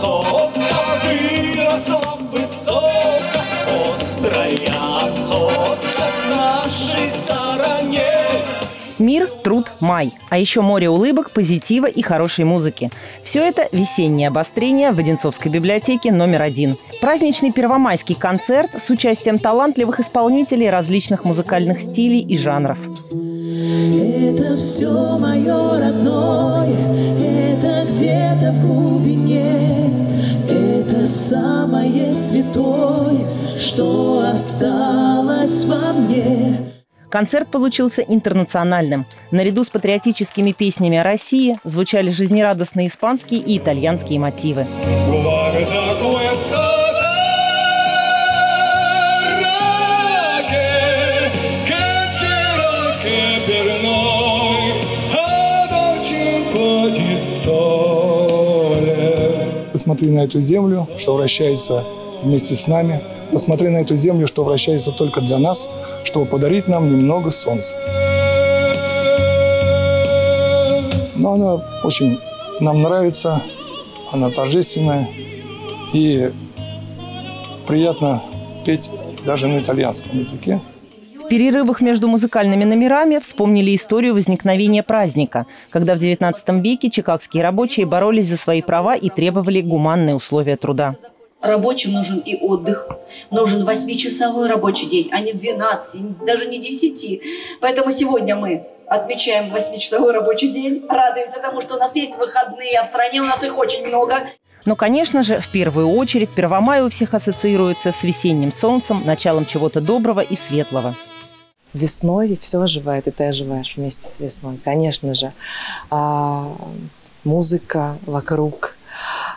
сопка выросла высоко, острая сопка в нашей стороне. Мир, труд, май. А еще море улыбок, позитива и хорошей музыки. Все это весеннее обострение в Одинцовской библиотеке номер один. Праздничный первомайский концерт с участием талантливых исполнителей различных музыкальных стилей и жанров. Это все мое родное, это где-то в глубине, самое святое, что осталось во мне. Концерт получился интернациональным. Наряду с патриотическими песнями о России звучали жизнерадостные испанские и итальянские мотивы. Guarda Посмотри на эту землю, что вращается вместе с нами. Посмотри на эту землю, что вращается только для нас, чтобы подарить нам немного солнца. Но она очень нам нравится, она торжественная и приятно петь даже на итальянском языке. В перерывах между музыкальными номерами вспомнили историю возникновения праздника, когда в XIX веке чикагские рабочие боролись за свои права и требовали гуманные условия труда. Рабочим нужен и отдых. Нужен 8-часовой рабочий день, а не 12, даже не 10. Поэтому сегодня мы отмечаем 8-часовой рабочий день. Радуемся тому, что у нас есть выходные, а в стране у нас их очень много. Но, конечно же, в первую очередь Первомай у всех ассоциируется с весенним солнцем, началом чего-то доброго и светлого. Весной все оживает, и ты оживаешь вместе с весной, конечно же. А, музыка вокруг,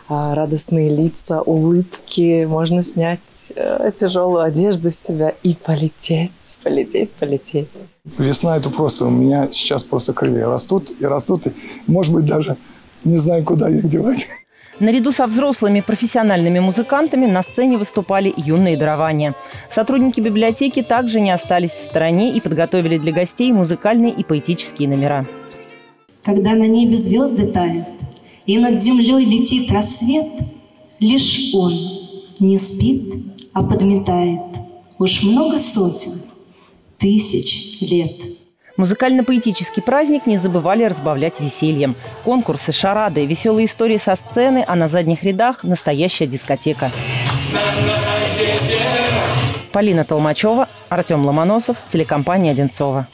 а, радостные лица, улыбки. Можно снять э, тяжелую одежду с себя и полететь, полететь, полететь. Весна – это просто у меня сейчас просто крылья растут и растут. И, может быть, даже не знаю, куда их девать. Наряду со взрослыми профессиональными музыкантами на сцене выступали юные дарования. Сотрудники библиотеки также не остались в стороне и подготовили для гостей музыкальные и поэтические номера. Когда на небе звезды тают, и над землей летит рассвет, Лишь он не спит, а подметает Уж много сотен, тысяч лет. Музыкально-поэтический праздник не забывали разбавлять весельем. Конкурсы, шарады, веселые истории со сцены, а на задних рядах – настоящая дискотека. Полина Толмачева, Артем Ломоносов, телекомпания «Одинцова».